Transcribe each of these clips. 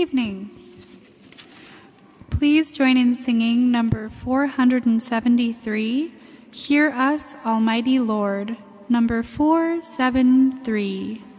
evening. Please join in singing number 473, Hear Us, Almighty Lord, number 473.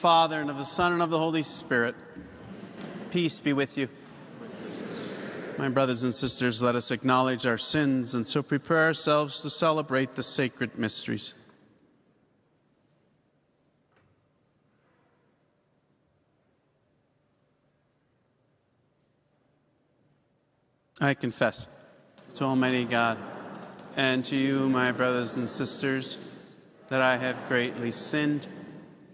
Father, and of the Son, and of the Holy Spirit, peace be with you. My brothers and sisters, let us acknowledge our sins and so prepare ourselves to celebrate the sacred mysteries. I confess to Almighty God and to you, my brothers and sisters, that I have greatly sinned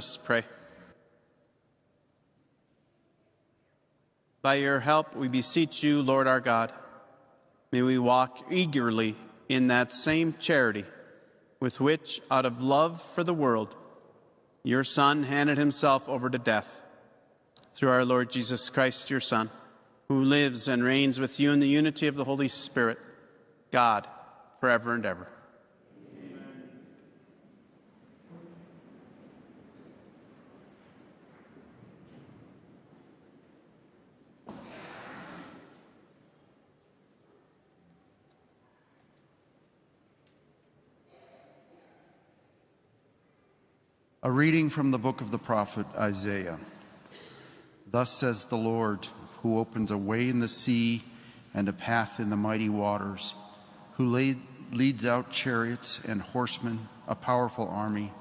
Us pray. By your help, we beseech you, Lord our God. May we walk eagerly in that same charity with which, out of love for the world, your Son handed himself over to death. Through our Lord Jesus Christ, your Son, who lives and reigns with you in the unity of the Holy Spirit, God, forever and ever. A reading from the book of the prophet Isaiah. Thus says the Lord, who opens a way in the sea and a path in the mighty waters, who lead, leads out chariots and horsemen, a powerful army,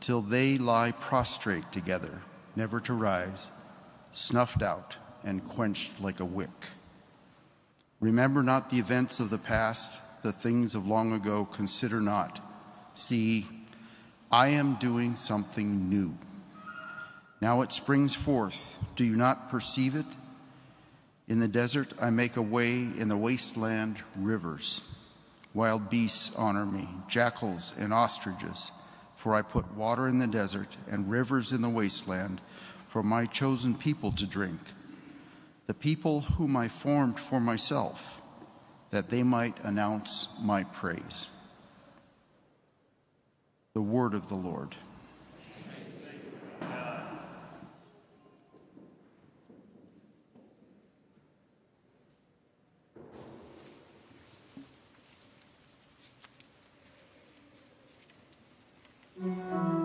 till they lie prostrate together, never to rise, snuffed out and quenched like a wick. Remember not the events of the past, the things of long ago, consider not. See, I am doing something new. Now it springs forth. Do you not perceive it? In the desert I make a way, in the wasteland, rivers. Wild beasts honor me, jackals and ostriches, for I put water in the desert and rivers in the wasteland for my chosen people to drink, the people whom I formed for myself, that they might announce my praise. The word of the Lord. Lord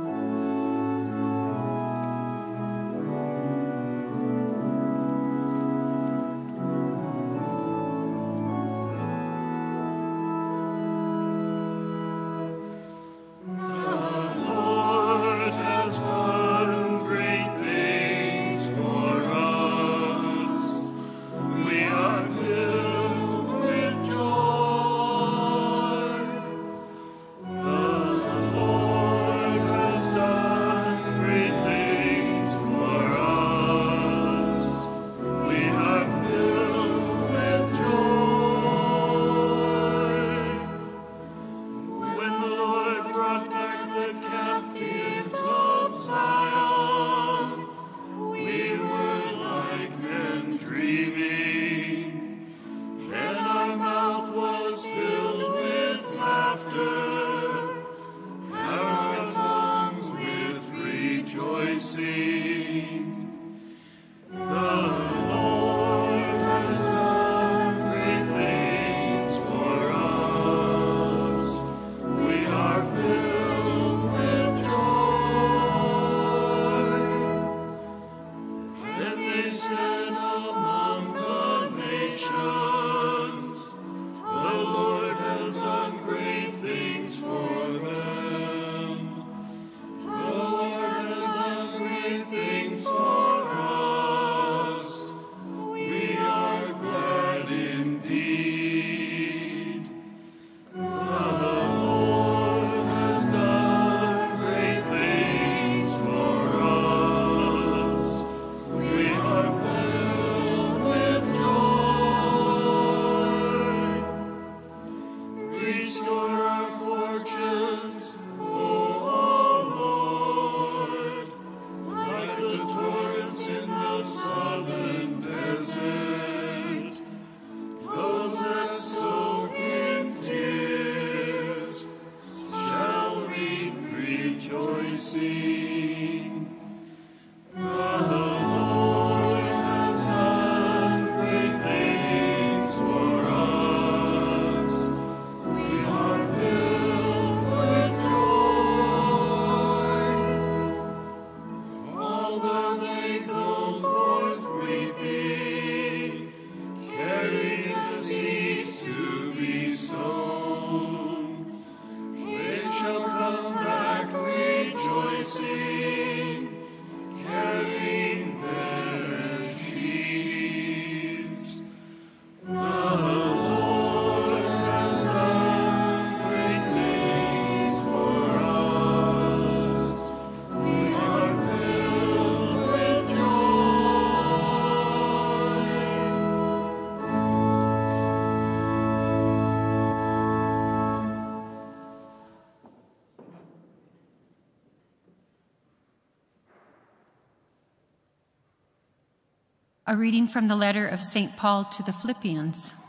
A reading from the letter of St. Paul to the Philippians.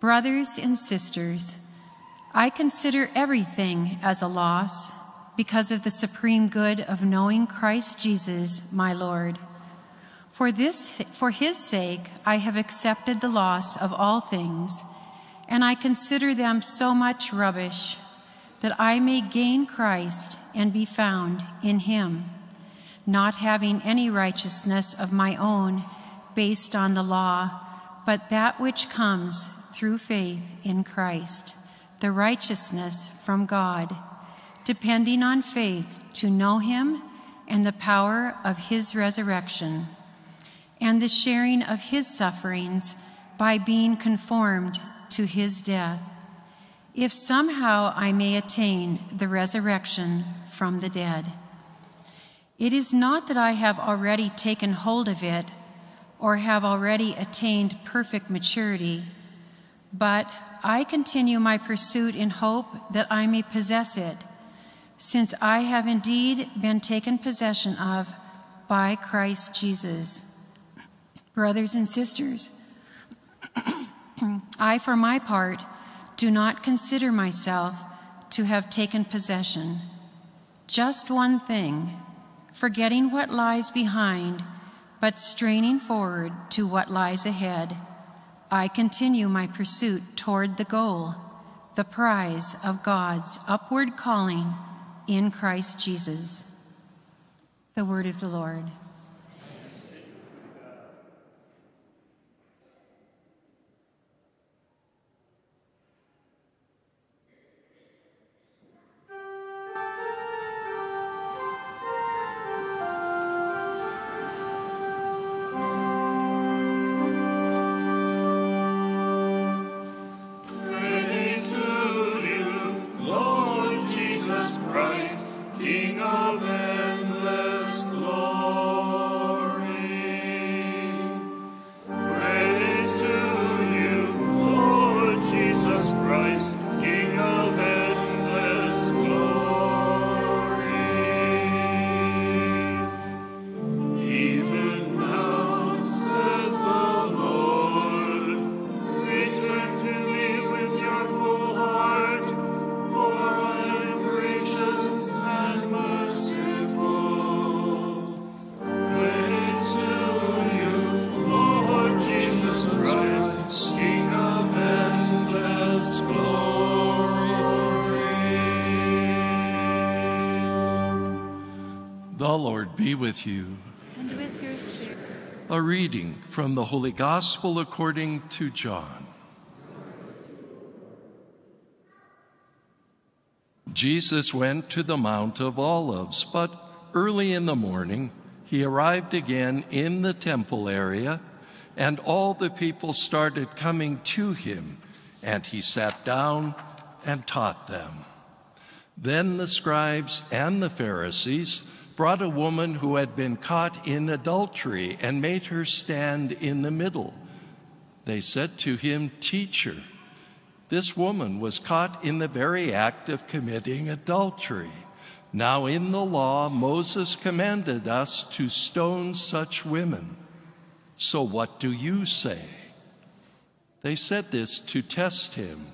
Brothers and sisters, I consider everything as a loss because of the supreme good of knowing Christ Jesus, my Lord. For this for his sake I have accepted the loss of all things, and I consider them so much rubbish that I may gain Christ and be found in him, not having any righteousness of my own based on the law, but that which comes through faith in Christ, the righteousness from God, depending on faith to know him and the power of his resurrection, and the sharing of his sufferings by being conformed to his death, if somehow I may attain the resurrection from the dead. It is not that I have already taken hold of it or have already attained perfect maturity, but I continue my pursuit in hope that I may possess it, since I have indeed been taken possession of by Christ Jesus. Brothers and sisters, I, for my part, do not consider myself to have taken possession. Just one thing, forgetting what lies behind but straining forward to what lies ahead, I continue my pursuit toward the goal, the prize of God's upward calling in Christ Jesus. The word of the Lord. From the Holy Gospel according to John. Jesus went to the Mount of Olives, but early in the morning he arrived again in the temple area, and all the people started coming to him, and he sat down and taught them. Then the scribes and the Pharisees brought a woman who had been caught in adultery and made her stand in the middle. They said to him, Teacher, this woman was caught in the very act of committing adultery. Now, in the law, Moses commanded us to stone such women. So, what do you say? They said this to test him,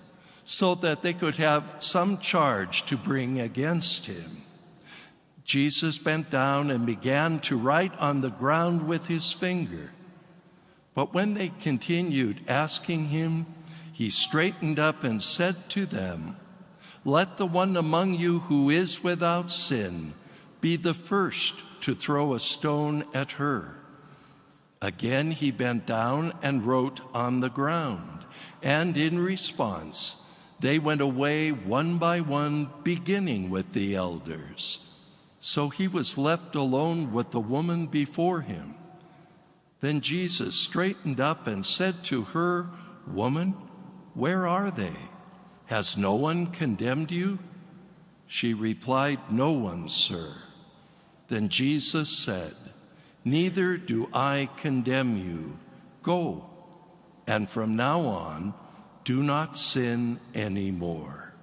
so that they could have some charge to bring against him. Jesus bent down and began to write on the ground with his finger. But when they continued asking him, he straightened up and said to them, Let the one among you who is without sin be the first to throw a stone at her. Again he bent down and wrote on the ground, and in response, they went away one by one, beginning with the elders. So he was left alone with the woman before him. Then Jesus straightened up and said to her, Woman, where are they? Has no one condemned you? She replied, No one, sir. Then Jesus said, Neither do I condemn you. Go, and from now on, do not sin anymore.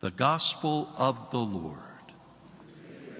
The Gospel of the Lord.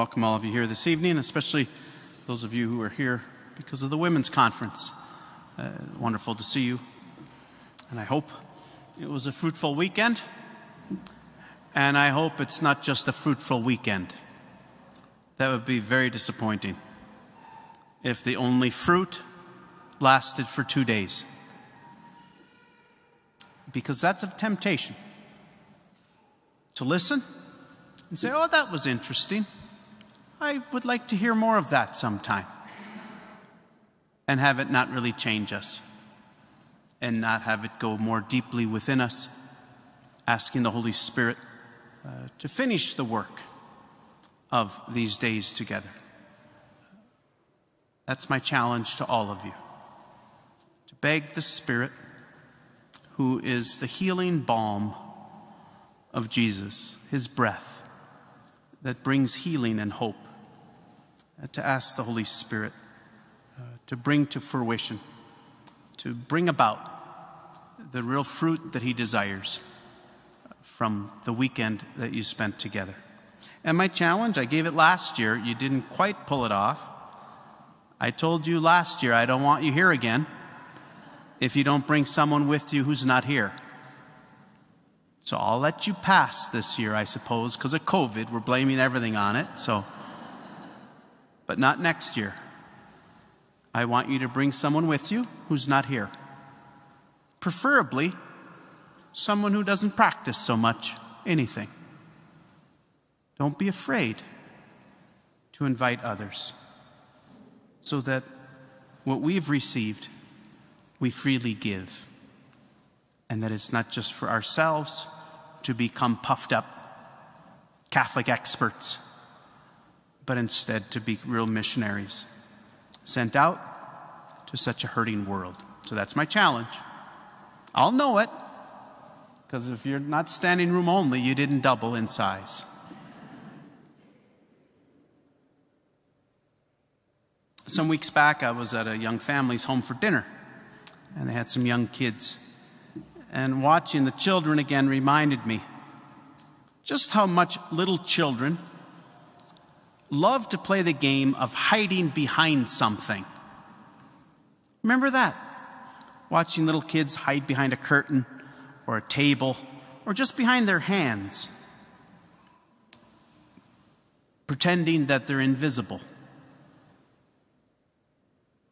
welcome all of you here this evening, especially those of you who are here because of the Women's Conference. Uh, wonderful to see you. And I hope it was a fruitful weekend. And I hope it's not just a fruitful weekend. That would be very disappointing if the only fruit lasted for two days. Because that's a temptation to listen and say, oh, that was interesting. I would like to hear more of that sometime. And have it not really change us and not have it go more deeply within us, asking the Holy Spirit uh, to finish the work of these days together. That's my challenge to all of you to beg the Spirit, who is the healing balm of Jesus, his breath that brings healing and hope, to ask the Holy Spirit uh, to bring to fruition, to bring about the real fruit that he desires from the weekend that you spent together. And my challenge, I gave it last year. You didn't quite pull it off. I told you last year, I don't want you here again if you don't bring someone with you who's not here. So I'll let you pass this year, I suppose, because of COVID. We're blaming everything on it. So, but not next year. I want you to bring someone with you who's not here. Preferably, someone who doesn't practice so much anything. Don't be afraid to invite others so that what we've received, we freely give. And that it's not just for ourselves to become puffed up Catholic experts, but instead to be real missionaries sent out to such a hurting world. So that's my challenge. I'll know it, because if you're not standing room only, you didn't double in size. Some weeks back, I was at a young family's home for dinner, and they had some young kids. And watching the children again reminded me just how much little children love to play the game of hiding behind something. Remember that? Watching little kids hide behind a curtain or a table or just behind their hands, pretending that they're invisible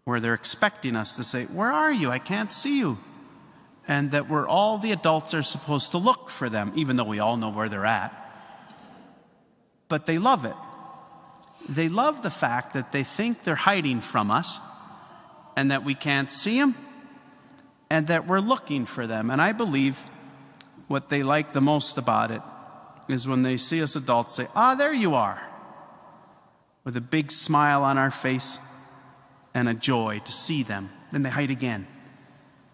where they're expecting us to say, Where are you? I can't see you. And that we're all the adults are supposed to look for them, even though we all know where they're at. But they love it. They love the fact that they think they're hiding from us and that we can't see them and that we're looking for them. And I believe what they like the most about it is when they see us adults say, Ah, there you are, with a big smile on our face and a joy to see them. Then they hide again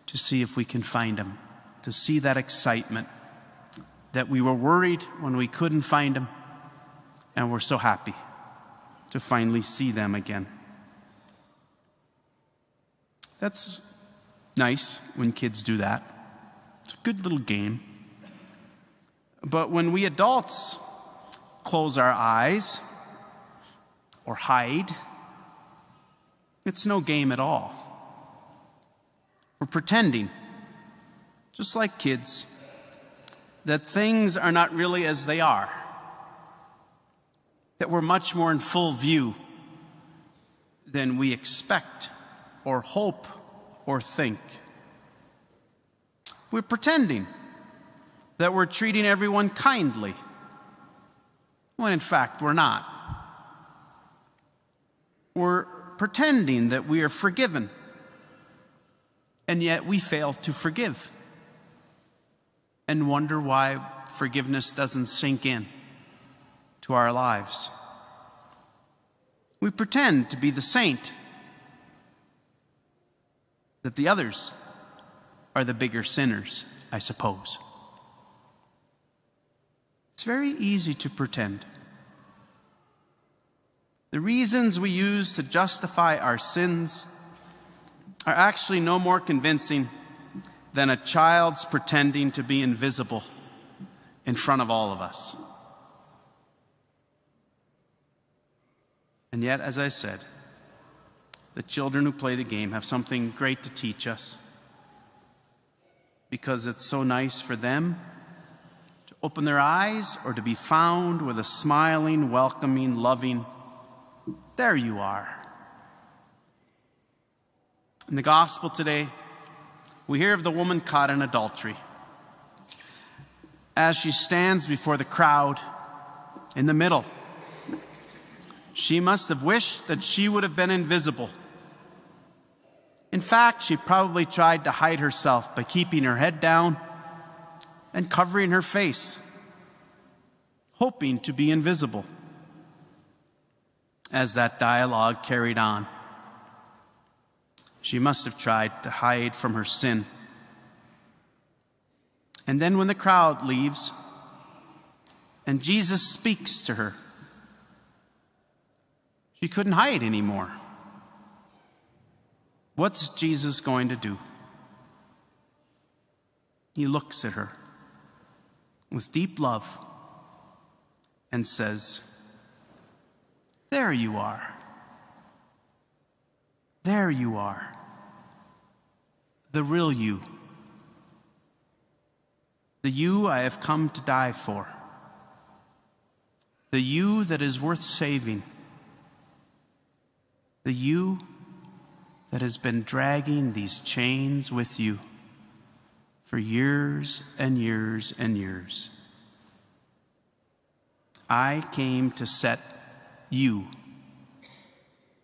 to see if we can find them, to see that excitement that we were worried when we couldn't find them, and we're so happy to finally see them again. That's nice when kids do that. It's a good little game. But when we adults close our eyes or hide, it's no game at all. We're pretending, just like kids, that things are not really as they are, that we're much more in full view than we expect or hope or think. We're pretending that we're treating everyone kindly, when in fact we're not. We're pretending that we are forgiven, and yet we fail to forgive and wonder why forgiveness doesn't sink in to our lives. We pretend to be the saint, that the others are the bigger sinners, I suppose. It's very easy to pretend. The reasons we use to justify our sins are actually no more convincing than a child's pretending to be invisible in front of all of us. And yet, as I said, the children who play the game have something great to teach us because it's so nice for them to open their eyes or to be found with a smiling, welcoming, loving, there you are. In the gospel today, we hear of the woman caught in adultery. As she stands before the crowd in the middle, she must have wished that she would have been invisible. In fact, she probably tried to hide herself by keeping her head down and covering her face, hoping to be invisible. As that dialogue carried on, she must have tried to hide from her sin. And then, when the crowd leaves and Jesus speaks to her, she couldn't hide anymore. What's Jesus going to do? He looks at her with deep love and says, There you are. There you are. The real you. The you I have come to die for. The you that is worth saving. The you that has been dragging these chains with you for years and years and years. I came to set you,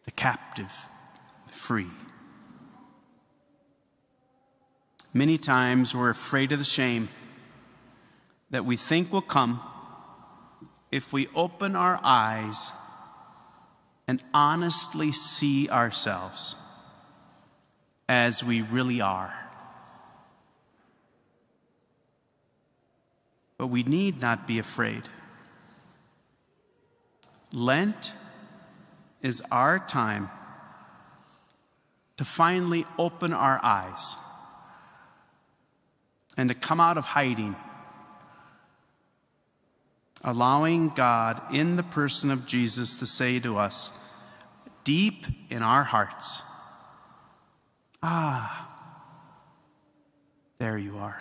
the captive, free. Many times we're afraid of the shame that we think will come if we open our eyes and honestly see ourselves as we really are. But we need not be afraid. Lent is our time to finally open our eyes and to come out of hiding, allowing God in the person of Jesus to say to us, deep in our hearts, Ah, there you are.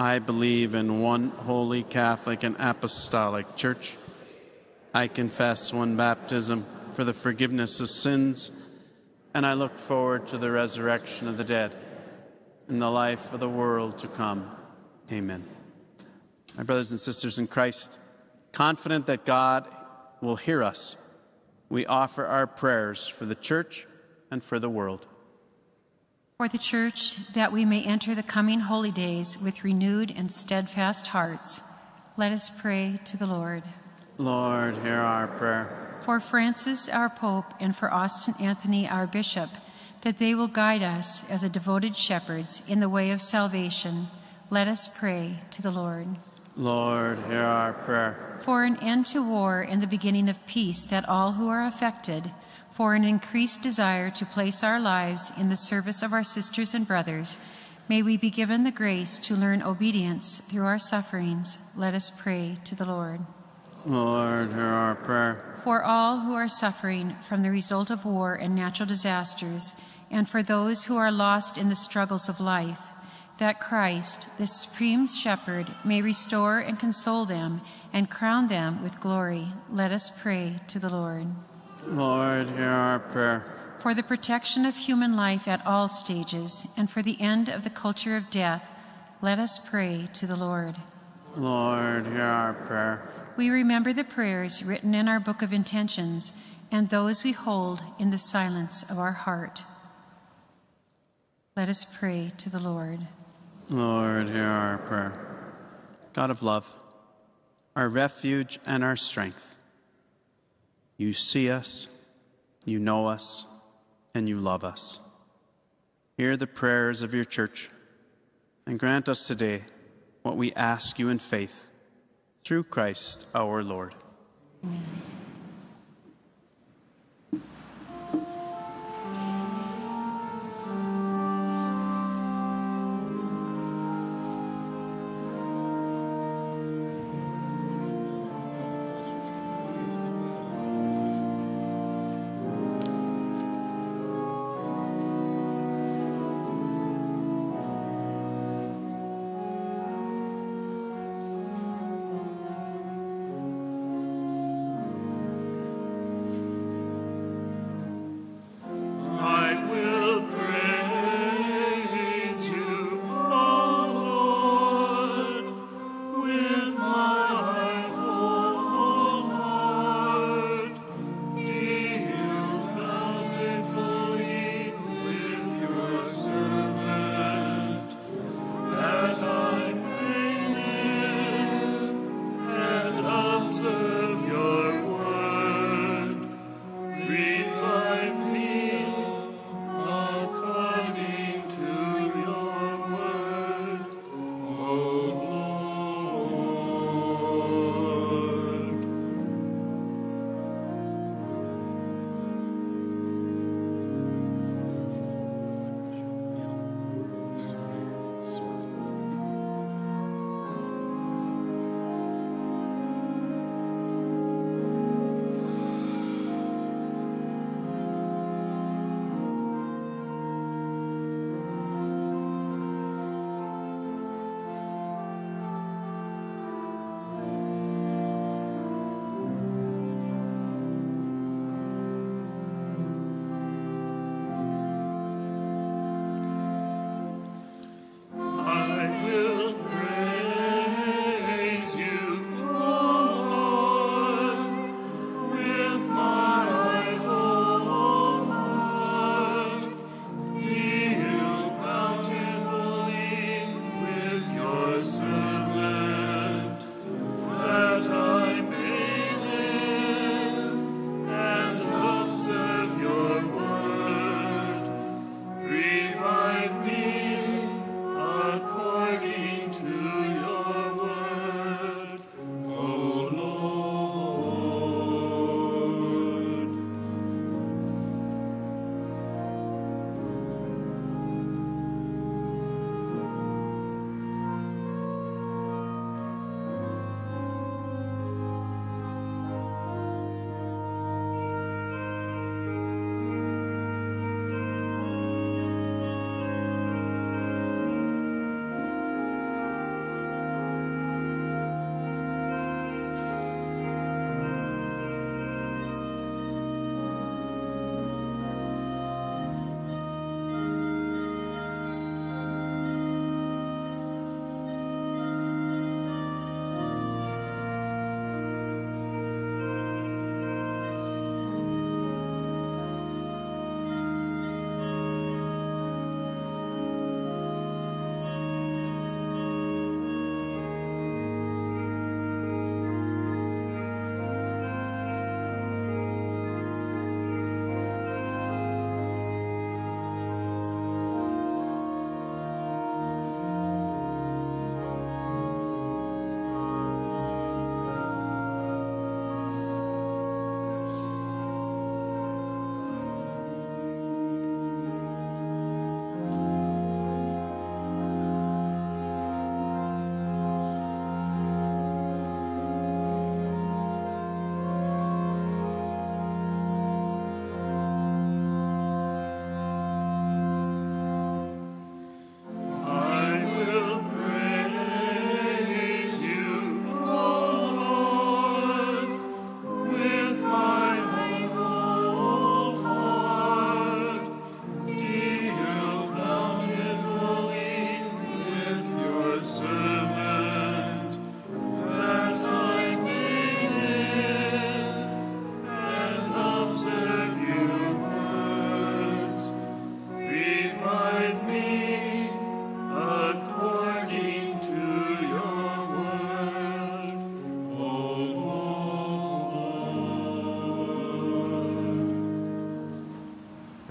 I believe in one holy Catholic and Apostolic Church. I confess one baptism for the forgiveness of sins, and I look forward to the resurrection of the dead and the life of the world to come. Amen. My brothers and sisters in Christ, confident that God will hear us, we offer our prayers for the church and for the world. For the church, that we may enter the coming holy days with renewed and steadfast hearts, let us pray to the Lord. Lord, hear our prayer. For Francis, our Pope, and for Austin Anthony, our Bishop, that they will guide us as a devoted shepherds in the way of salvation, let us pray to the Lord. Lord, hear our prayer. For an end to war and the beginning of peace, that all who are affected, for an increased desire to place our lives in the service of our sisters and brothers, may we be given the grace to learn obedience through our sufferings. Let us pray to the Lord. Lord, hear our prayer. For all who are suffering from the result of war and natural disasters, and for those who are lost in the struggles of life, that Christ, the supreme shepherd, may restore and console them and crown them with glory. Let us pray to the Lord. Lord, hear our prayer. For the protection of human life at all stages, and for the end of the culture of death, let us pray to the Lord. Lord, hear our prayer. We remember the prayers written in our book of intentions and those we hold in the silence of our heart. Let us pray to the Lord. Lord, hear our prayer. God of love, our refuge and our strength, you see us, you know us, and you love us. Hear the prayers of your church and grant us today what we ask you in faith through Christ our Lord. Amen.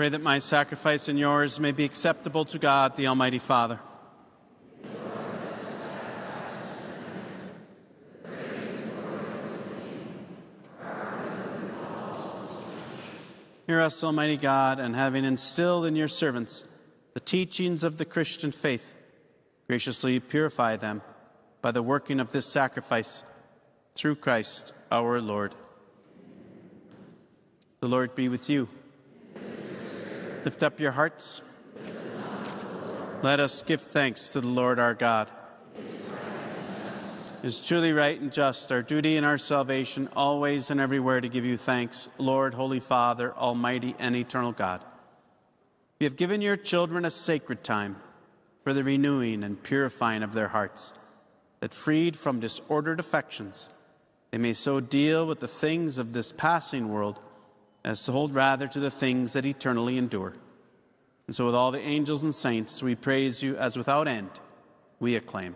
Pray that my sacrifice and yours may be acceptable to God, the Almighty Father. Hear us, Almighty God, and having instilled in your servants the teachings of the Christian faith, graciously purify them by the working of this sacrifice through Christ our Lord. The Lord be with you. Lift up your hearts. Let us give thanks to the Lord our God. It is truly right and just, our duty and our salvation, always and everywhere to give you thanks, Lord, Holy Father, Almighty and eternal God. You have given your children a sacred time for the renewing and purifying of their hearts, that freed from disordered affections, they may so deal with the things of this passing world as to hold rather to the things that eternally endure. And so, with all the angels and saints, we praise you as without end we acclaim.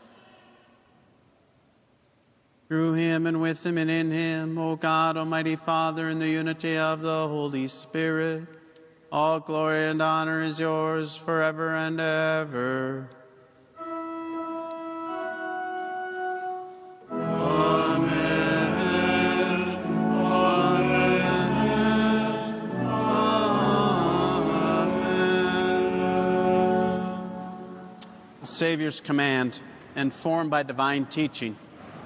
Through him and with him and in him, O God, Almighty Father, in the unity of the Holy Spirit, all glory and honor is yours forever and ever. Savior's command, informed by divine teaching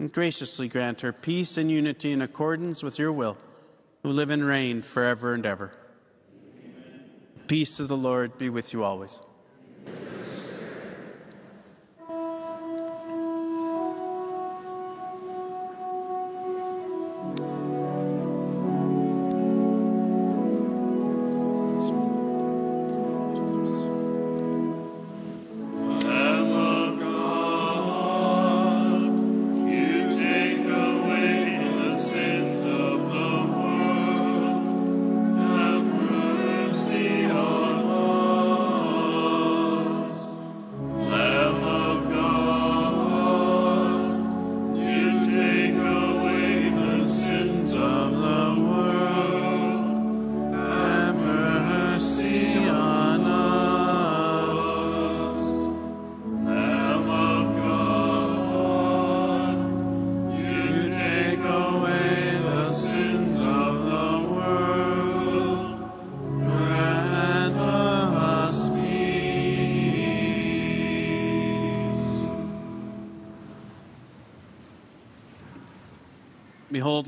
and graciously grant her peace and unity in accordance with your will, who live and reign forever and ever. Amen. Peace of the Lord be with you always.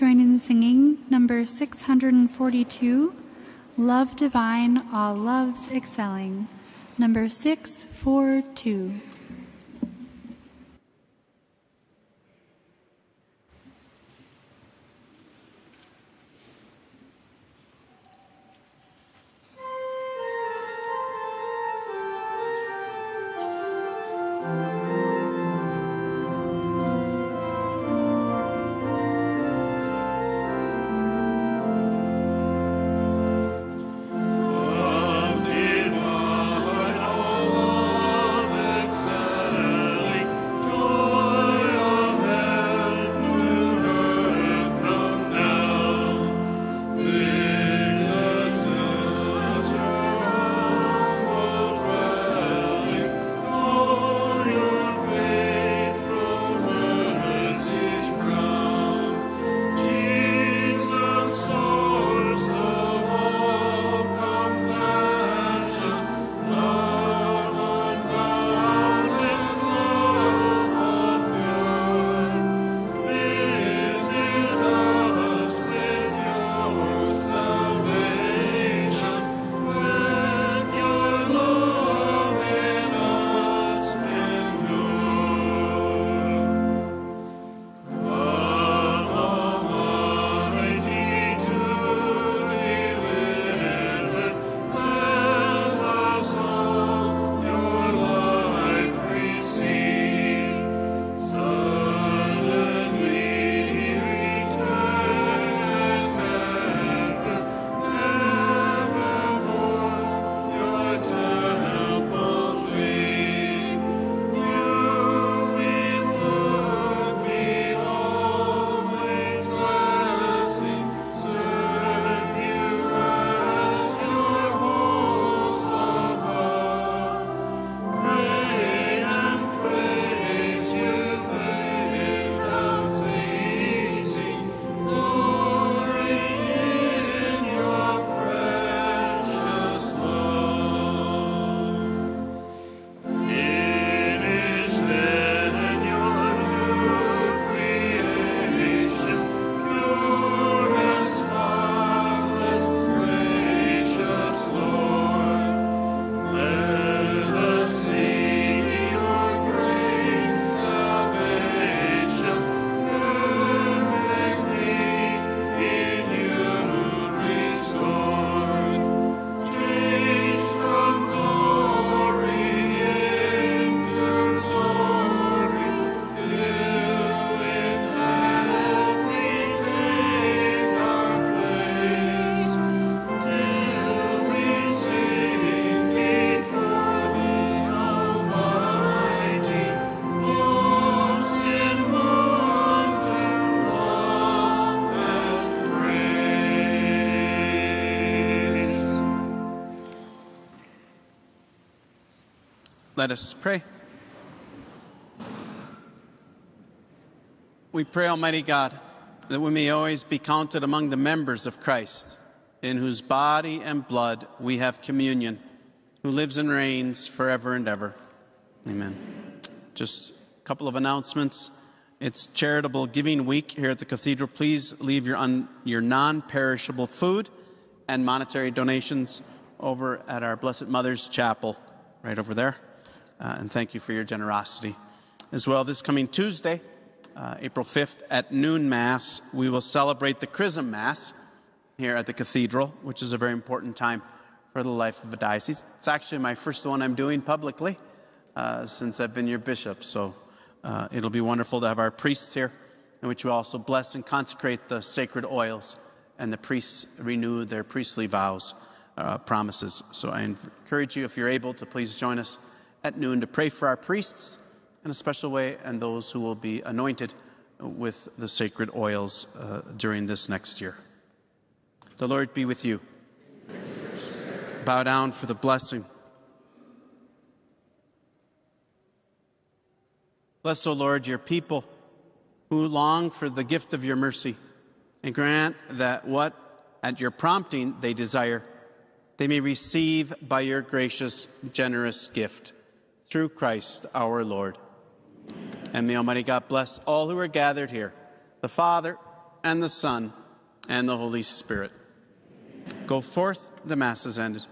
Join in singing number 642, Love Divine, All Loves Excelling, number 642. Let us pray. We pray, Almighty God, that we may always be counted among the members of Christ, in whose body and blood we have communion, who lives and reigns forever and ever. Amen. Just a couple of announcements. It's Charitable Giving Week here at the Cathedral. Please leave your, your non perishable food and monetary donations over at our Blessed Mother's Chapel, right over there. Uh, and thank you for your generosity. As well, this coming Tuesday, uh, April 5th at noon Mass, we will celebrate the Chrism Mass here at the Cathedral, which is a very important time for the life of a diocese. It's actually my first one I'm doing publicly uh, since I've been your bishop, so uh, it'll be wonderful to have our priests here, in which we also bless and consecrate the sacred oils, and the priests renew their priestly vows, uh, promises. So I encourage you, if you're able, to please join us at noon to pray for our priests in a special way and those who will be anointed with the sacred oils uh, during this next year. The Lord be with you. Bow down for the blessing. Bless, O Lord, your people who long for the gift of your mercy, and grant that what at your prompting they desire, they may receive by your gracious, generous gift through Christ our Lord. And may Almighty God bless all who are gathered here, the Father, and the Son, and the Holy Spirit. Go forth, the Mass is ended.